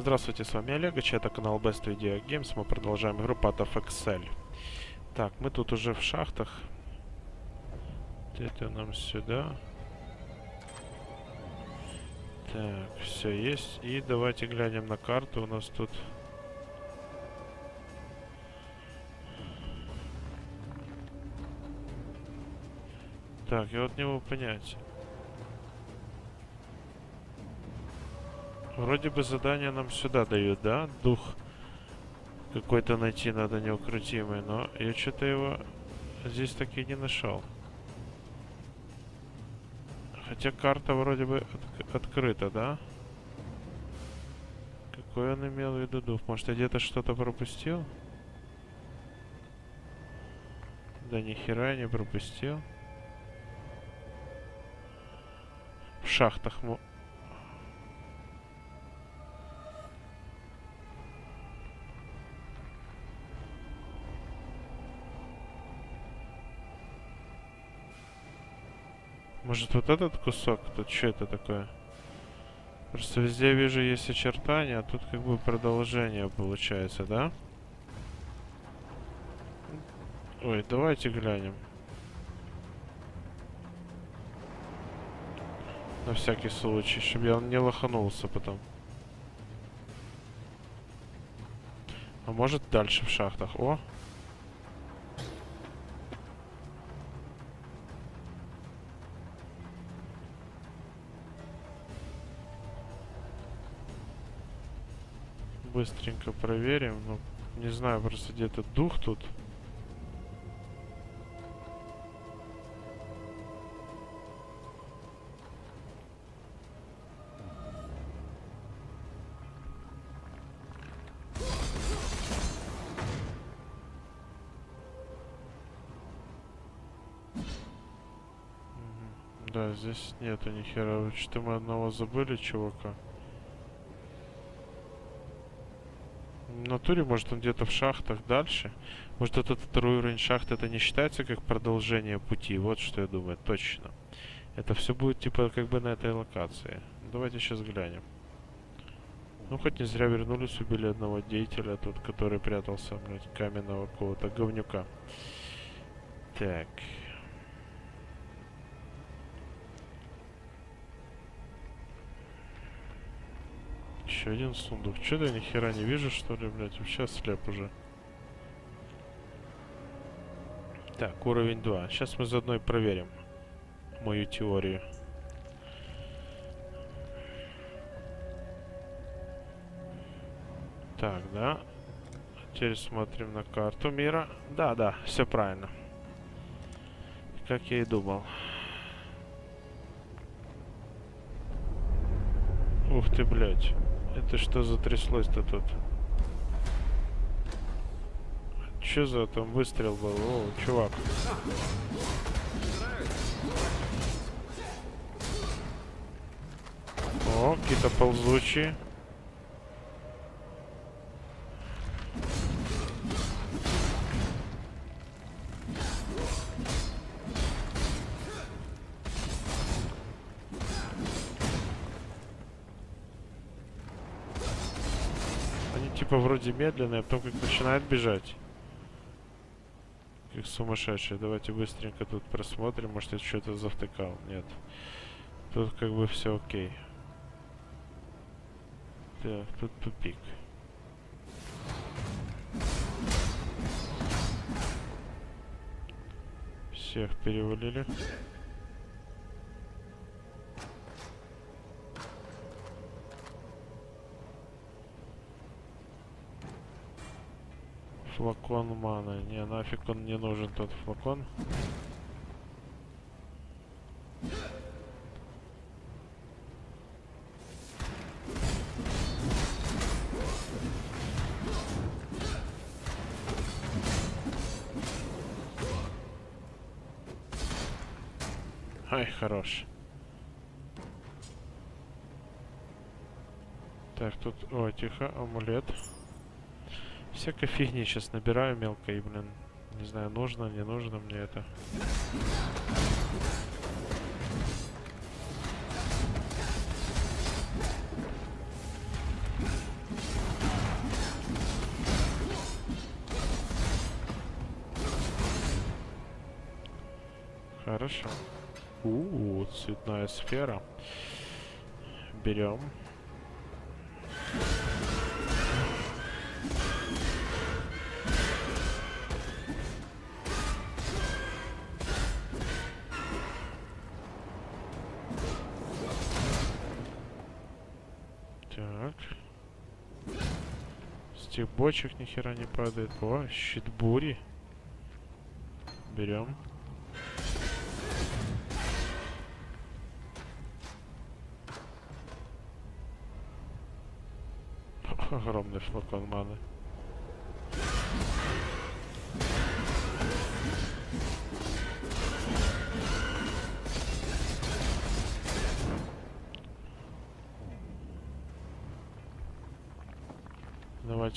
Здравствуйте, с вами Олег, это канал Best Video Games. Мы продолжаем игру Path Excel. Так, мы тут уже в шахтах. Это нам сюда. Так, все есть. И давайте глянем на карту. У нас тут... Так, я вот не могу понять. Вроде бы задание нам сюда дают, да? Дух какой-то найти надо неукротимый, но я что-то его здесь так и не нашел. Хотя карта вроде бы от открыта, да? Какой он имел в виду дух? Может, я где-то что-то пропустил? Да ни хера я не пропустил. В шахтах Может вот этот кусок? Тут что это такое? Просто везде вижу есть очертания, а тут как бы продолжение получается, да? Ой, давайте глянем. На всякий случай, чтобы я не лоханулся потом. А может дальше в шахтах? О! Быстренько проверим. Ну, не знаю, просто где-то дух тут. Да, здесь нету ни хера. Что мы одного забыли, чувака? В натуре, может, он где-то в шахтах дальше. Может, этот второй уровень шахты, это не считается как продолжение пути. Вот что я думаю, точно. Это все будет, типа, как бы на этой локации. Давайте сейчас глянем. Ну, хоть не зря вернулись, убили одного деятеля тут, который прятался, блядь, каменного какого-то говнюка. Так. Еще один сундук. Че-то я ни хера не вижу, что ли, блядь? Вообще слеп уже. Так, уровень 2. Сейчас мы заодно и проверим мою теорию. Так, да. Теперь смотрим на карту мира. Да, да, все правильно. Как я и думал. Ух ты, блядь. Это что затряслось-то тут? Че за там выстрел был? О, чувак. О, какие-то ползучие. Вроде медленный, а потом как начинает бежать. Как сумасшедший. Давайте быстренько тут просмотрим. Может я что-то завтыкал. Нет. Тут как бы все окей. Так, тут тупик. Всех перевалили. Флакон маны. Не, нафиг он не нужен тот флакон. Ай, хорош. Так, тут... О, тихо, амулет всякой фигни сейчас набираю мелкой, блин. Не знаю, нужно, не нужно мне это. Хорошо. У, -у, -у цветная сфера. Берем. Бочек ни хера не падает. О, щит бури. Берем. Огромный флакон маны.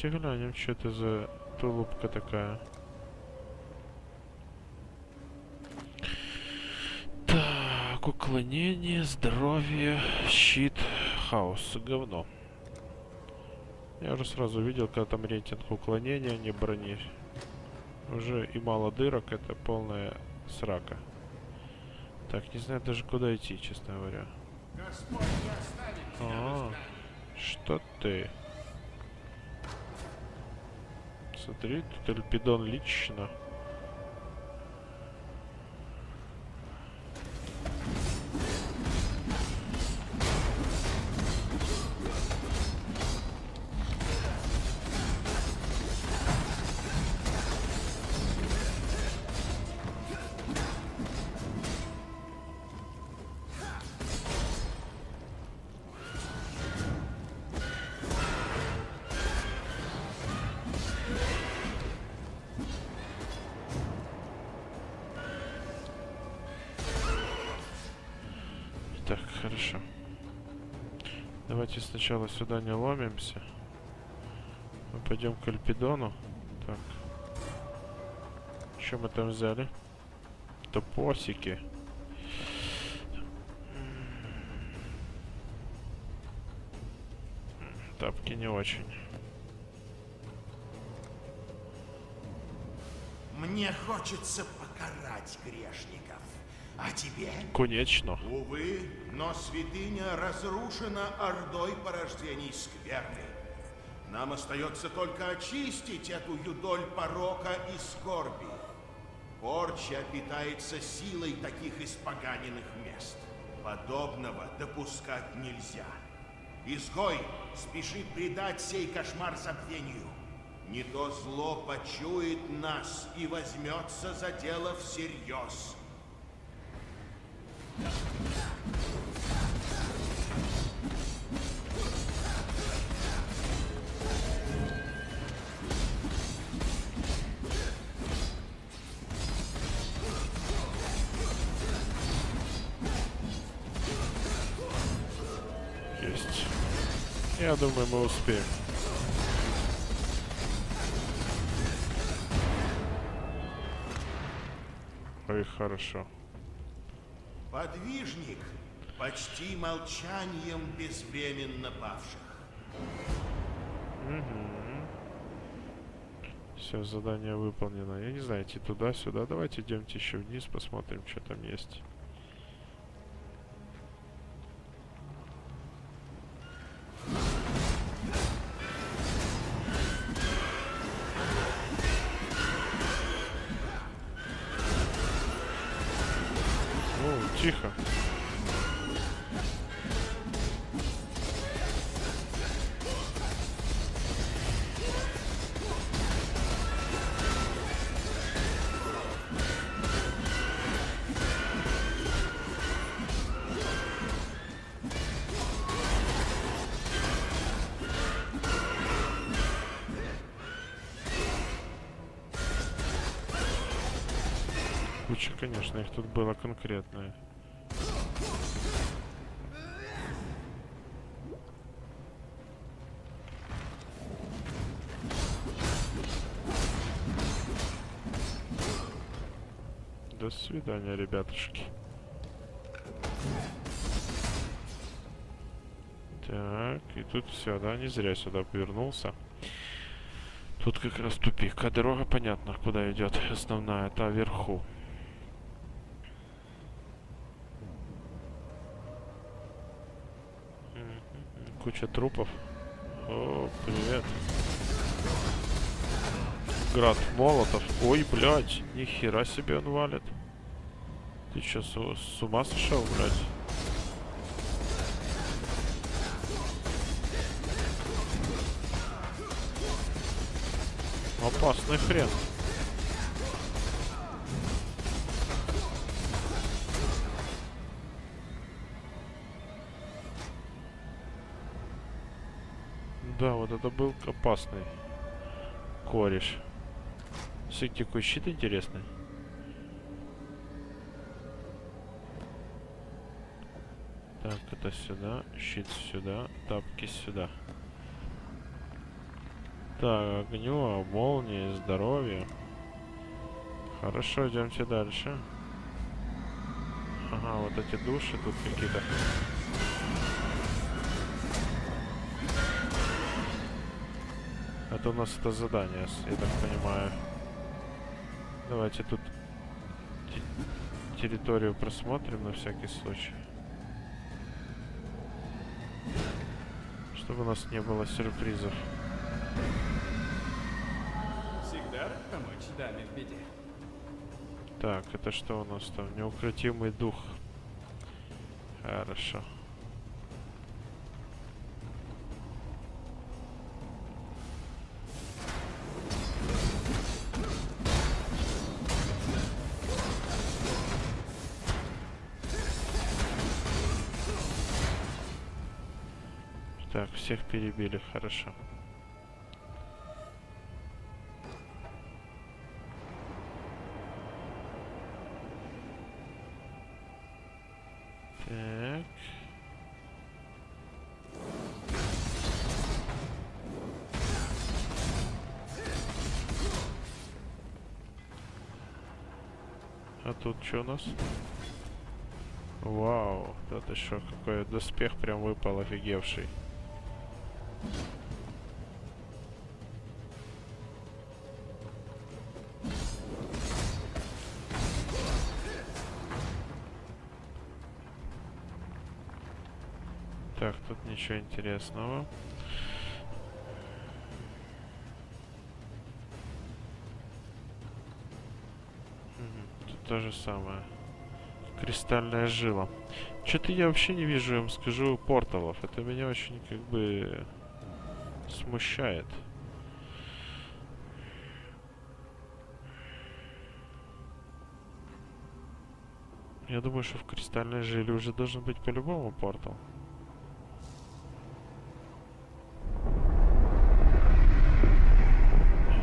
Давайте глянем, что это за тулупка такая. Так, уклонение, здоровье, щит, хаос, говно. Я уже сразу видел, когда там рейтинг уклонения, не брони. Уже и мало дырок, это полная срака. Так, не знаю даже куда идти, честно говоря. А, что ты? Смотри, тут Эльпидон лично. Хорошо. Давайте сначала сюда не ломимся. Мы пойдем к Альпидону. Так. Что мы там взяли? Топосики. Тапки не очень. Мне хочется покарать грешников. А тебе? Конечно. Увы, но святыня разрушена ордой порождений скверны. Нам остается только очистить эту юдоль порока и скорби. Порча питается силой таких испоганенных мест. Подобного допускать нельзя. Изгой, спеши предать сей кошмар забвению. Не то зло почует нас и возьмется за дело всерьез. Есть. Я думаю, мы успеем. Ой, хорошо. Подвижник, почти молчанием безвременно павших. Все, задание выполнено. Я не знаю, идти туда-сюда. Давайте идемте еще вниз, посмотрим, что там есть. Тихо. Тут было конкретное. До свидания, ребятушки. Так, и тут все, да, не зря сюда повернулся. Тут как раз тупик. А дорога понятно, куда идет основная, та вверху. Куча трупов. О, привет. Град молотов. Ой, блядь, нихера себе он валит. Ты чё, с, с ума сошел, блядь? Опасный хрен. Это был опасный кореш. Смотрите, какой щит интересный. Так, это сюда, щит сюда, тапки сюда. Так, огню, молнии, здоровье. Хорошо, идемте дальше. Ага, вот эти души тут какие-то. Это у нас это задание, я так понимаю. Давайте тут те- территорию просмотрим на всякий случай. Чтобы у нас не было сюрпризов. Всегда рад помочь даме в беде. Так, это что у нас там? Неукротимый дух. Хорошо. Перебили, хорошо. Так. А тут что у нас? Вау, да что, какой доспех прям выпал офигевший. Так, тут ничего интересного. Тут то же самое. Кристальная жила. Что-то я вообще не вижу, я вам скажу, порталов. Это меня очень как бы смущает. Я думаю, что в кристальной жиле уже должен быть по-любому портал.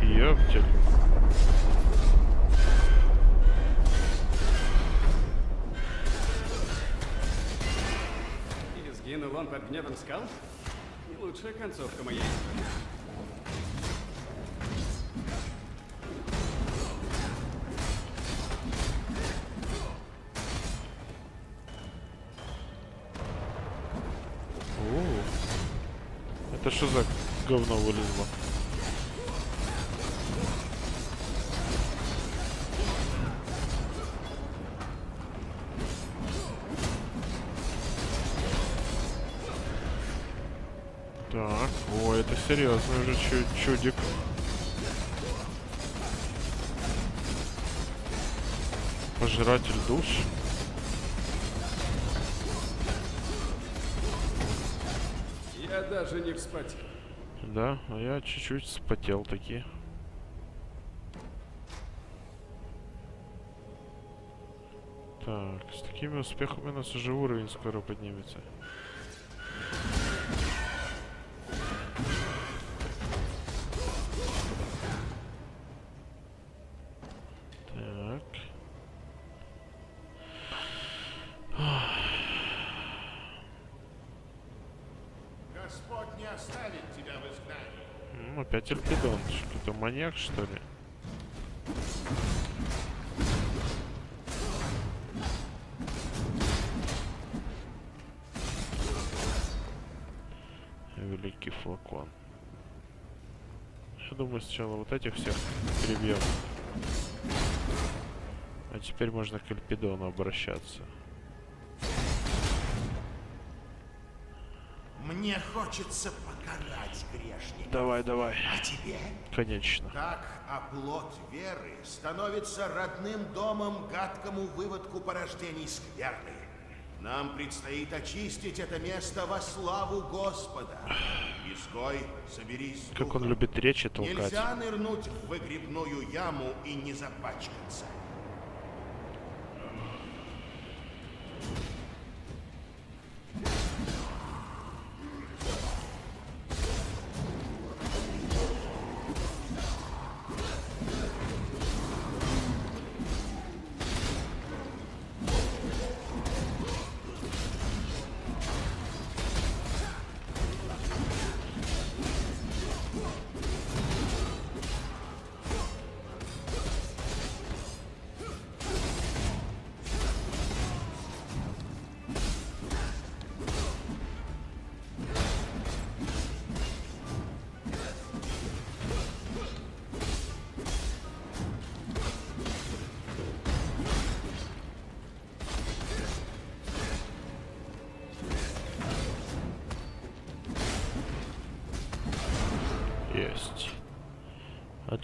Ёптель. И сгинул он под гневом скал? Лучшая концовка моей Это что за говно вылезло? Серьезный уже чу- чудик. Пожиратель душ. Я даже не вспотел. Да, а я чуть-чуть спотел таки. Так, с такими успехами у нас уже уровень скоро поднимется. Маньяк, что ли? Великий флакон. Я думаю, сначала вот этих всех перебьем. А теперь можно к Эльпидону обращаться. Хочется покарать грешника. Давай, давай. А тебе? Конечно. Так оплот веры становится родным домом гадкому выводку порождений скверны. Нам предстоит очистить это место во славу Господа. Изгой, соберись Как он любит речи толкать. Нельзя нырнуть в выгребную яму и не запачкаться.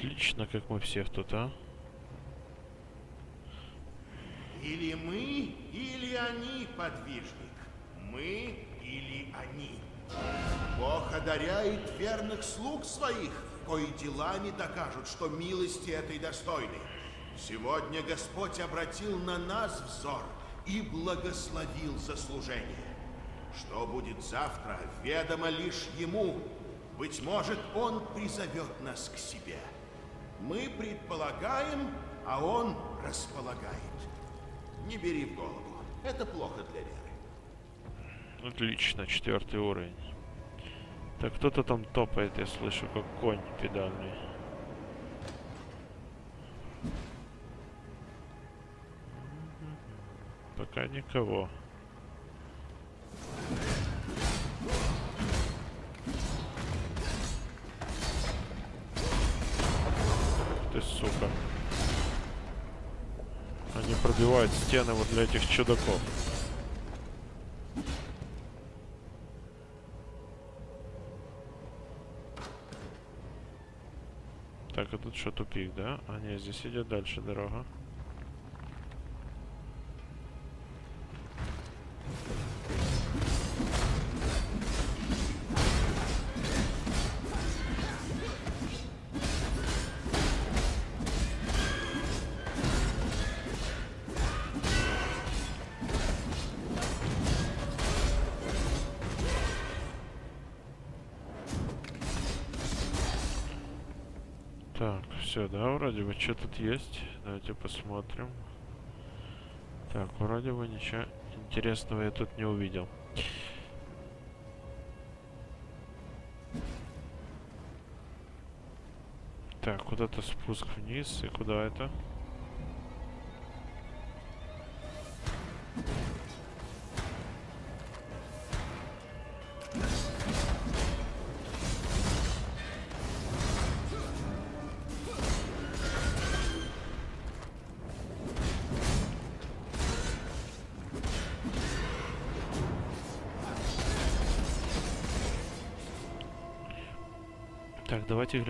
Отлично, как мы всех тут, а? Или мы, или они, подвижник. Мы или они. Бог одаряет верных слуг своих, кои делами докажут, что милости этой достойны. Сегодня Господь обратил на нас взор и благословил за служение. Что будет завтра, ведомо лишь Ему. Быть может, Он призовет нас к себе. Мы предполагаем, а Он располагает. Не бери в голову. Это плохо для веры. Отлично, четвертый уровень. Так кто-то там топает, я слышу, как конь педальный. Пока никого. Пробивают стены вот для этих чудаков. Так, а тут что, тупик, да? А, нет, здесь идет дальше дорога. Что тут есть. Давайте посмотрим. Так, вроде бы ничего интересного я тут не увидел. Так, куда-то спуск вниз. И куда это?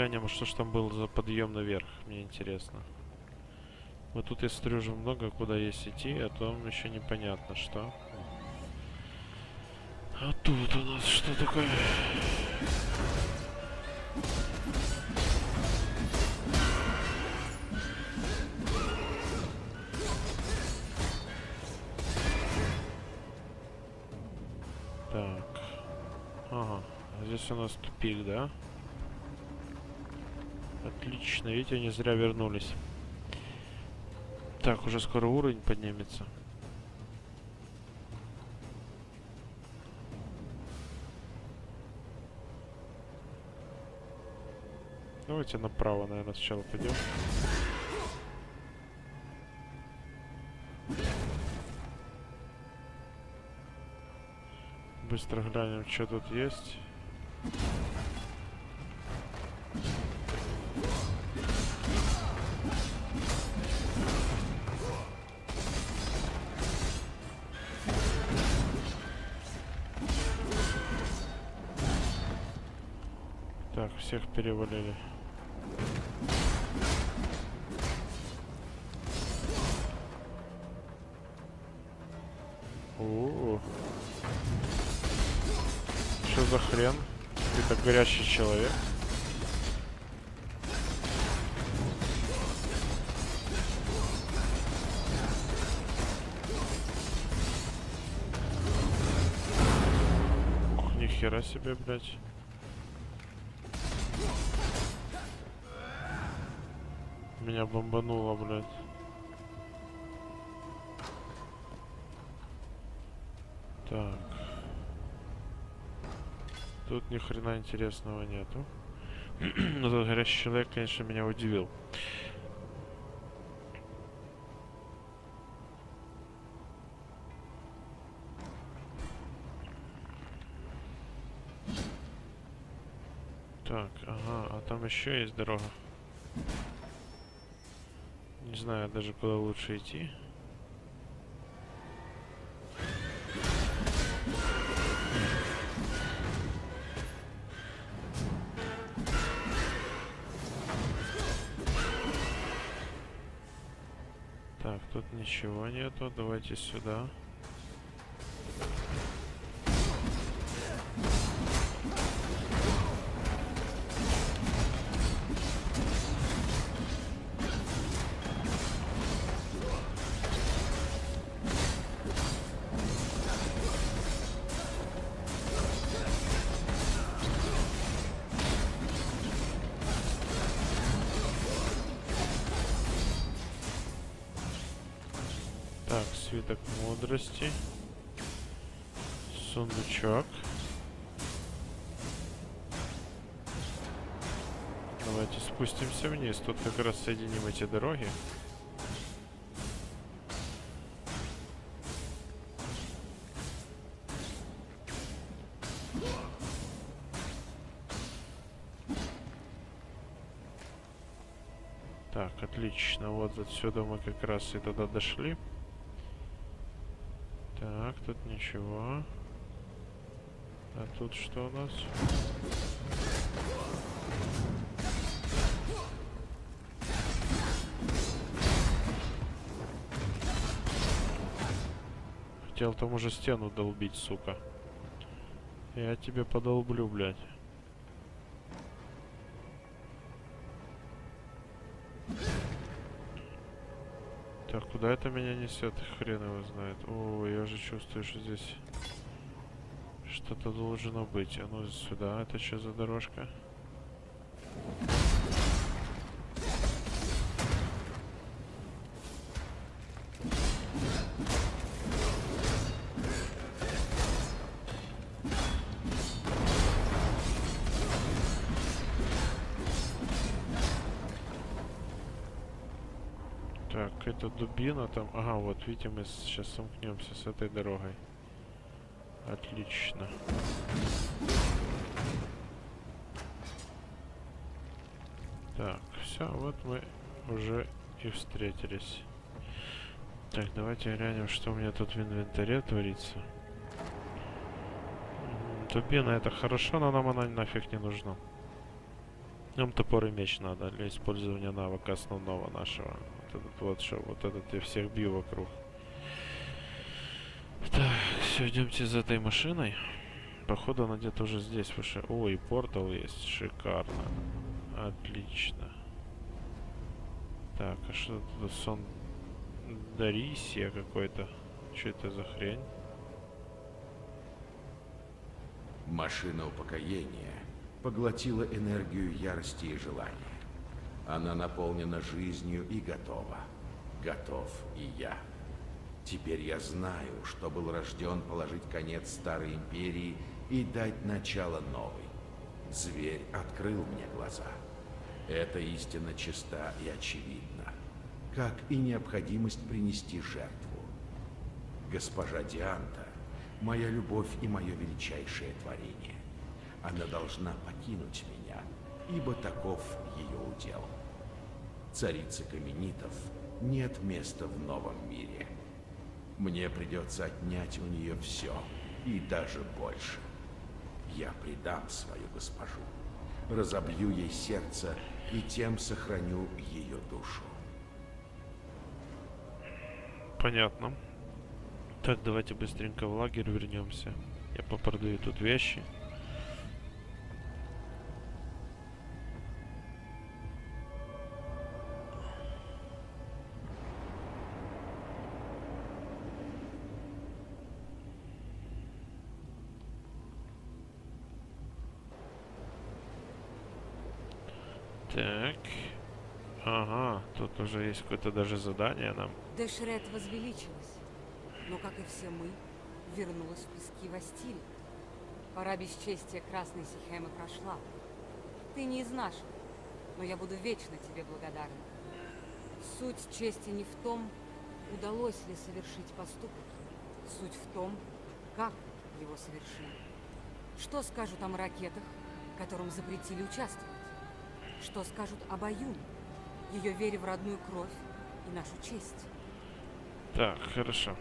Глянем, что ж там было за подъем наверх. Мне интересно. Вот тут я смотрю уже много куда есть идти, а там еще непонятно что. А тут у нас что такое? Так. Ага. а Здесь у нас тупик, да? Отлично, видите, они зря вернулись. Так, уже скоро уровень поднимется. Давайте направо, наверное, сначала пойдем. Быстро глянем, что тут есть. Что за хрен? Ты так горящий человек. Ух, нихера себе, блядь. Меня бомбануло, блядь. Так. Тут ни хрена интересного нету. Но тот горящий человек, конечно, меня удивил. Так, ага, а там еще есть дорога. Не знаю даже куда лучше идти. Тут ничего нету. Давайте сюда. Как раз соединим эти дороги. Так, отлично. Вот отсюда мы как раз и туда дошли. Так, тут ничего. А тут что у нас? Хотел там уже стену долбить, сука. Я тебе подолблю, блядь. Так, куда это меня несет? Хрен его знает. О, я же чувствую, что здесь что-то должно быть. А ну сюда, это что за дорожка? Так, это дубина там. Ага, вот видите, мы сейчас сомкнемся с этой дорогой. Отлично. Так, все, вот мы уже и встретились. Так, давайте глянем, что у меня тут в инвентаре творится. Дубина это хорошо, но нам она нафиг не нужна. Нам топор и меч надо для использования навыка основного нашего. Этот вот, что вот этот я всех бью вокруг. Так, все, идемте за этой машиной. Походу она где-то уже здесь выше. О, и портал есть, шикарно. Отлично. Так, а что тут сон Дарисия какой-то? Что это за хрень? Машина упокоения поглотила энергию ярости и желания. Она наполнена жизнью и готова. Готов и я. Теперь я знаю, что был рожден положить конец старой империи и дать начало новой. Зверь открыл мне глаза. Эта истина чиста и очевидна, как и необходимость принести жертву. Госпожа Дианта — моя любовь и мое величайшее творение. Она должна покинуть меня, ибо таков ее удел. Царице Каменитов нет места в новом мире. Мне придется отнять у нее все, и даже больше. Я предам свою госпожу. разобью ей сердце и тем сохраню ее душу. Понятно. Так, давайте быстренько в лагерь вернемся. Я попродаю тут вещи. Так. Ага, тут уже есть какое-то даже задание нам. Дешрет возвеличилась, но, как и все мы, вернулась в пески Вастили. Пора бесчестия Красной Сихемы прошла. Ты не из наших, но я буду вечно тебе благодарна. Суть чести не в том, удалось ли совершить поступок. Суть в том, как его совершили. Что скажут о ракетах, которым запретили участвовать? Что скажут об Аюне, ее вере в родную кровь и нашу честь? Так, хорошо.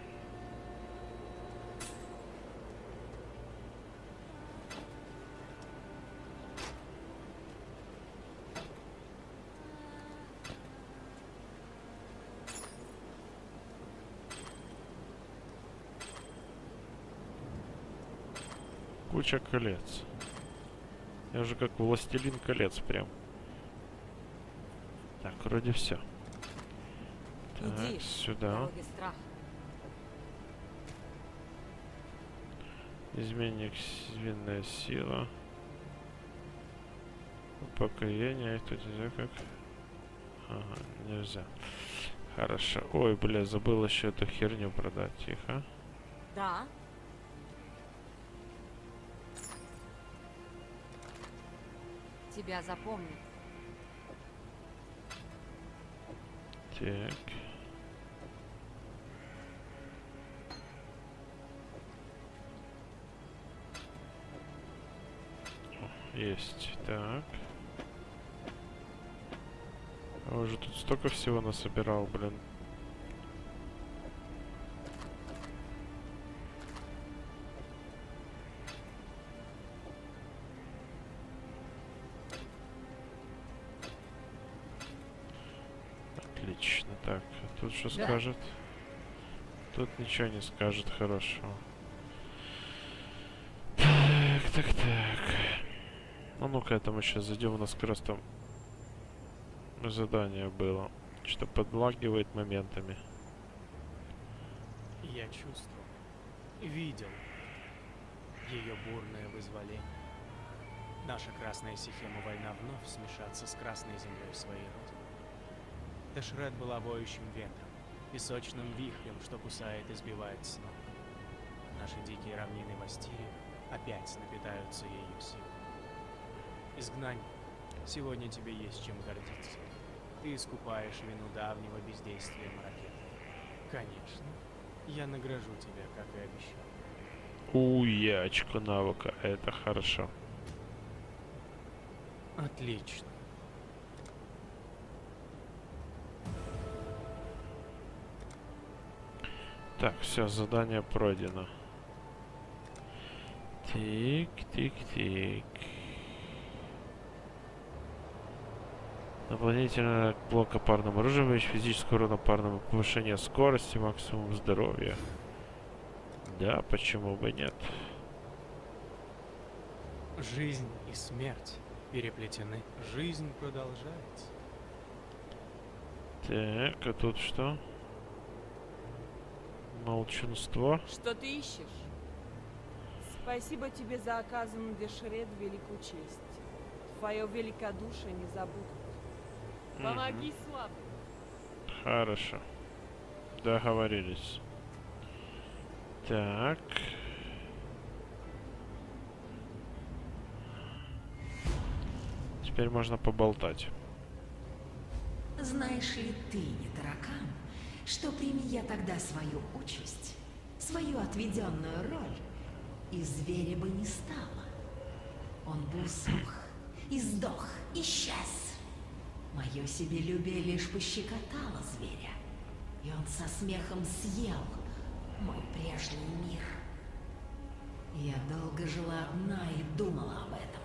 Куча колец. Я уже как властелин колец прям. Так, вроде все. Иди, Так, сюда. Изменник винная сила. Упокоение. Тут нельзя как. Ага, нельзя. Хорошо. Ой, бля, забыл еще эту херню продать. Тихо. Да. Тебя запомнят. Так. Есть. Так. А уже тут столько всего насобирал, блин. Так, а тут что Да. скажет? Тут ничего не скажет хорошего. Так, так, так. А ну-ка, это мы сейчас зайдем, у нас как раз там задание было. Что подлагивает моментами. Я чувствовал, видел ее бурное вызволение. Наша красная сихема война вновь смешаться с красной землей своей родины. Дашред была воющим ветром, песочным вихрем, что кусает и сбивает с ног. Наши дикие равнины Вастирии опять напитаются ее силой. Изгнание, сегодня тебе есть чем гордиться. Ты искупаешь вину давнего бездействия Маракета. Конечно, я награжу тебя, как и обещал. Уя, очко навыка, это хорошо. Отлично. Так, все, задание пройдено. Тик, тик, тик. Дополнительно блок парным оружием, вещь физического урона парного повышение скорости, максимум здоровья. Да, почему бы нет? Жизнь и смерть переплетены. Жизнь продолжается. Так, а тут что? Молчанство. Что ты ищешь? Спасибо тебе за оказанную Дешред великую честь. Твое великодушие не забудут. Помоги слабым. Хорошо. Договорились. Так. Теперь можно поболтать. Знаешь ли ты, не таракан, что прими я тогда свою участь, свою отведенную роль, и зверя бы не стало. Он бы усох, и сдох, исчез. Мое себелюбие лишь пощекотало зверя, и он со смехом съел мой прежний мир. Я долго жила одна и думала об этом.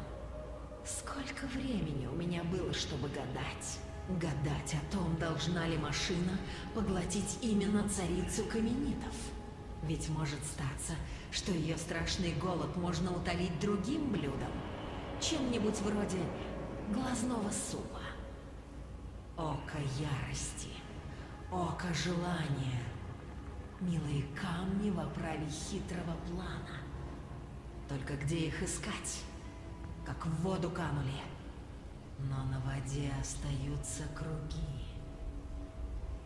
Сколько времени у меня было, чтобы гадать? Гадать о том, должна ли машина поглотить именно царицу каменитов. Ведь может статься, что ее страшный голод можно утолить другим блюдом. Чем-нибудь вроде глазного супа. Око ярости. Око желания. Милые камни в оправе хитрого плана. Только где их искать? Как в воду канули. Но на воде остаются круги.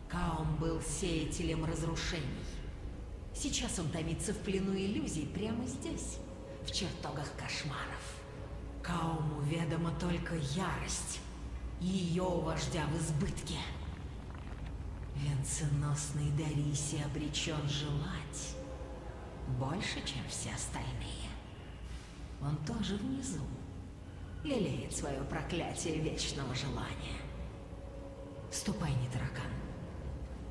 Каум был сеятелем разрушений. Сейчас он томится в плену иллюзий прямо здесь, в чертогах кошмаров. Кауму ведома только ярость. Ее у вождя в избытке. Венценосный Дариси обречен желать больше, чем все остальные. Он тоже внизу. Лелеет свое проклятие вечного желания. Ступай, не таракан.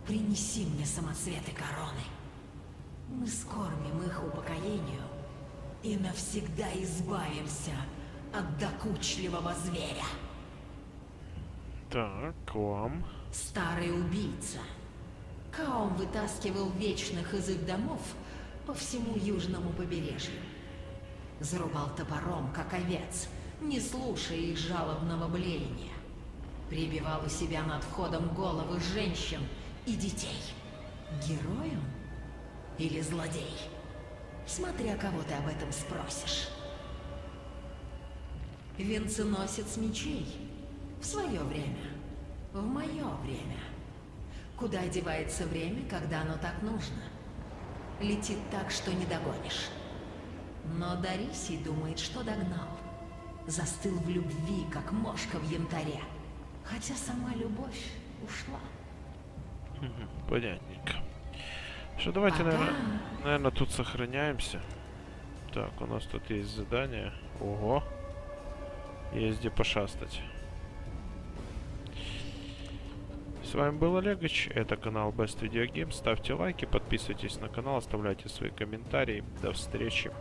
Принеси мне самоцветы короны. Мы скормим их упокоению и навсегда избавимся от докучливого зверя. Так, вам. Старый убийца. Каум вытаскивал вечных из их домов по всему южному побережью. Зарубал топором, как овец, не слушая их жалобного блеяния. Прибивал у себя над входом головы женщин и детей. Герой он или злодей? Смотря кого ты об этом спросишь. Венценосец мечей. В свое время. В мое время. Куда девается время, когда оно так нужно? Летит так, что не догонишь. Но Дарисий думает, что догнал. Застыл в любви, как мошка в янтаре. Хотя сама любовь ушла. Понятненько. Что, давайте, Пока. наверное, наверное, тут сохраняемся. Так, у нас тут есть задание. Ого. Есть где пошастать. С вами был Олегович, это канал Best Video Games. Ставьте лайки, подписывайтесь на канал, оставляйте свои комментарии. До встречи.